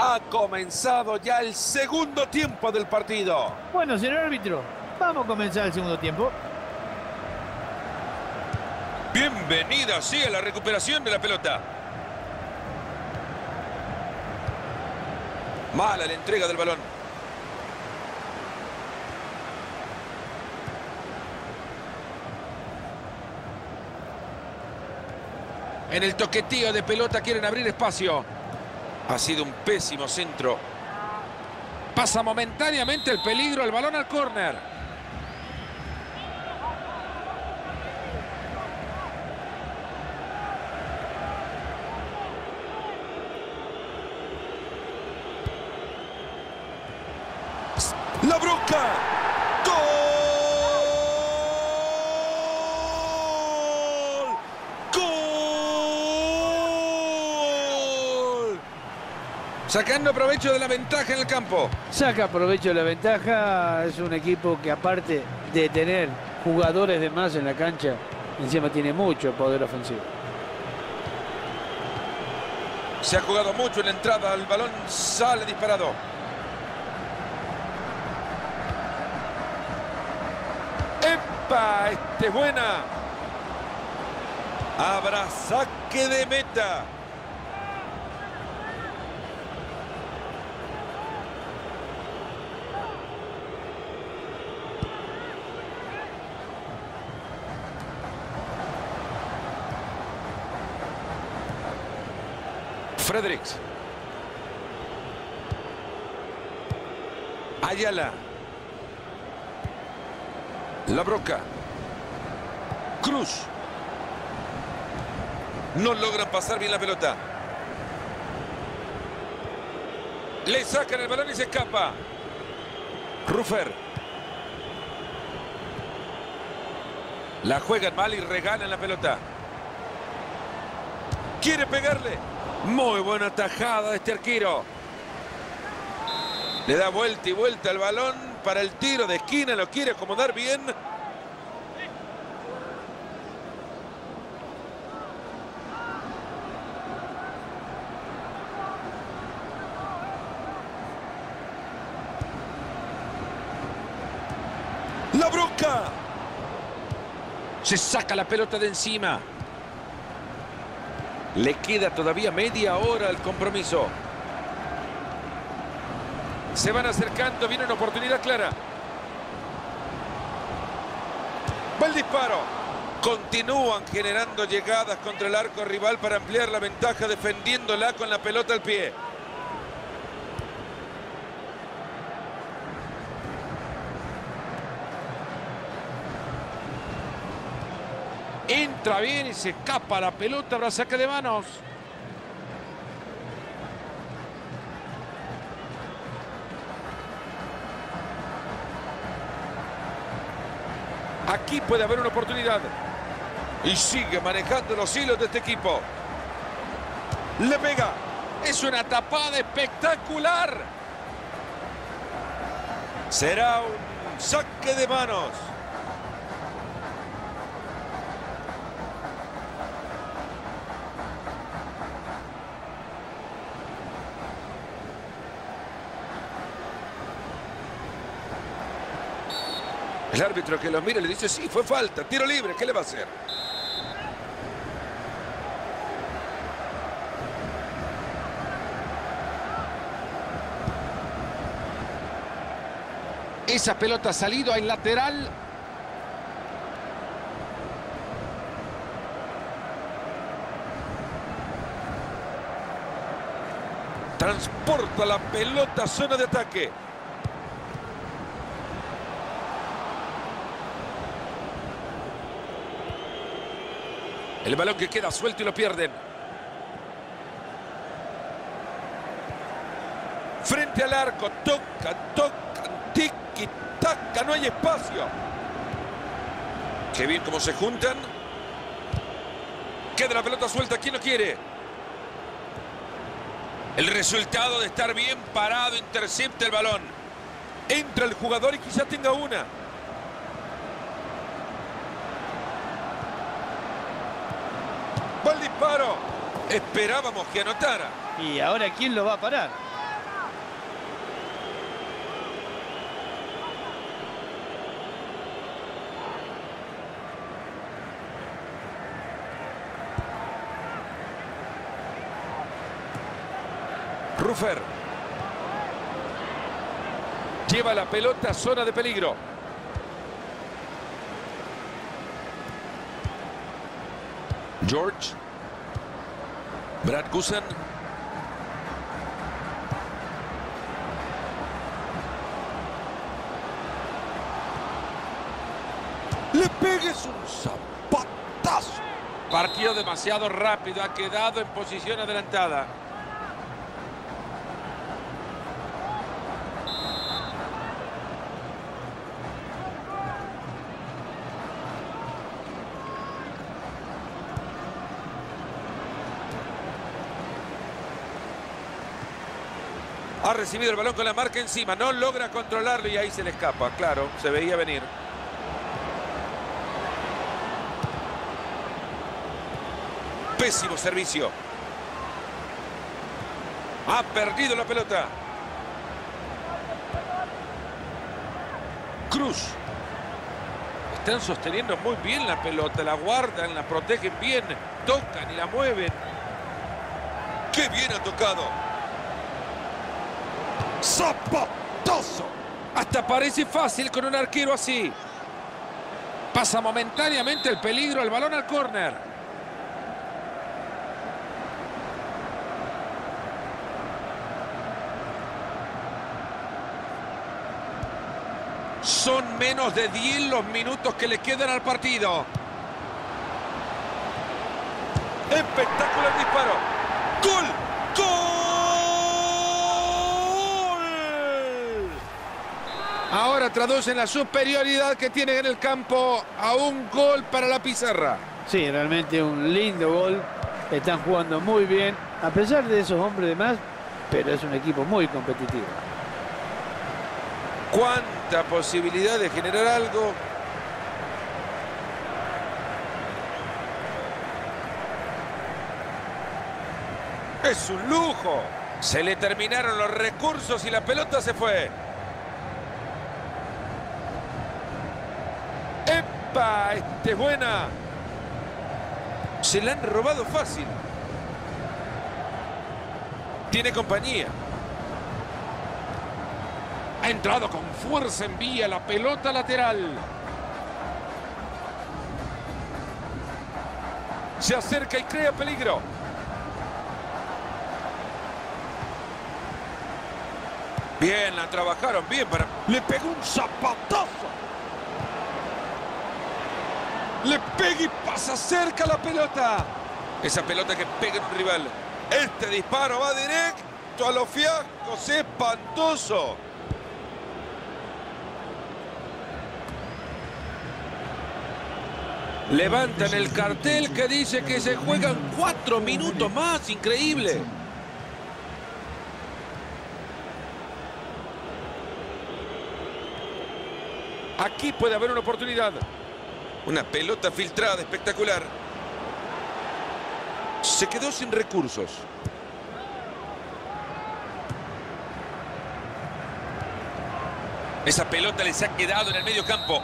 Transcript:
Ha comenzado ya el segundo tiempo del partido. Bueno, señor árbitro, vamos a comenzar el segundo tiempo. Bienvenida, sí, a la recuperación de la pelota. Mala la entrega del balón. En el toquetío de pelota quieren abrir espacio. Ha sido un pésimo centro. Pasa momentáneamente el peligro, el balón al córner. La Bruca. ¡Gol! Sacando provecho de la ventaja en el campo. Saca provecho de la ventaja. Es un equipo que aparte de tener jugadores de más en la cancha, encima tiene mucho poder ofensivo. Se ha jugado mucho en la entrada. El balón sale disparado. ¡Epa! Este es buena. Habrá saque de meta. Fredericks. Ayala. La Broca. Cruz. No logran pasar bien la pelota. Le sacan el balón y se escapa. Ruffer. La juegan mal y regalan la pelota. Quiere pegarle. Muy buena tajada de este arquero. Le da vuelta y vuelta el balón para el tiro de esquina. Lo quiere acomodar bien. La Broca. Se saca la pelota de encima. Le queda todavía media hora al compromiso. Se van acercando, viene una oportunidad clara. Va el disparo. Continúan generando llegadas contra el arco rival para ampliar la ventaja defendiéndola con la pelota al pie. Entra bien y se escapa la pelota, habrá saque de manos. Aquí puede haber una oportunidad. Y sigue manejando los hilos de este equipo. Le pega. Es una tapada espectacular. Será un saque de manos. El árbitro que lo mira le dice, sí, fue falta, tiro libre, ¿qué le va a hacer? Esa pelota ha salido al lateral. Transporta la pelota a zona de ataque. El balón que queda suelto y lo pierden. Frente al arco, toca, toca, tiki, taca, no hay espacio. Qué bien cómo se juntan. Queda la pelota suelta, ¿quién lo quiere? El resultado de estar bien parado, intercepta el balón. Entra el jugador y quizá tenga una. disparo. Esperábamos que anotara. Y ahora, ¿quién lo va a parar? Ruffer. Lleva la pelota a zona de peligro. George. Brad Gusen. Le pegues un zapatazo. Partido demasiado rápido. Ha quedado en posición adelantada. Ha recibido el balón con la marca encima. No logra controlarlo y ahí se le escapa. Claro, se veía venir. Pésimo servicio. Ha perdido la pelota. Cruz. Están sosteniendo muy bien la pelota. La guardan, la protegen bien. Tocan y la mueven. ¡Qué bien ha tocado! ¡Zapatazo! Hasta parece fácil con un arquero así. Pasa momentáneamente el peligro, el balón al córner. Son menos de 10 los minutos que le quedan al partido. Espectacular disparo. ¡Gol! ¡Gol! Ahora traducen la superioridad que tienen en el campo a un gol para la pizarra. Sí, realmente un lindo gol. Están jugando muy bien, a pesar de esos hombres de más, pero es un equipo muy competitivo. ¿Cuánta posibilidad de generar algo? Es un lujo. Se le terminaron los recursos y la pelota se fue. Este es buena. Se la han robado fácil. Tiene compañía. Ha entrado con fuerza, envía la pelota lateral. Se acerca y crea peligro. Bien, la trabajaron bien para... Le pegó un zapatazo. Le pega y pasa cerca la pelota. Esa pelota que pega un rival. Este disparo va directo a los fiascos. Espantoso. Levantan el cartel que dice que se juegan cuatro minutos más. Increíble. Aquí puede haber una oportunidad. Una pelota filtrada espectacular. Se quedó sin recursos. Esa pelota les ha quedado en el medio campo.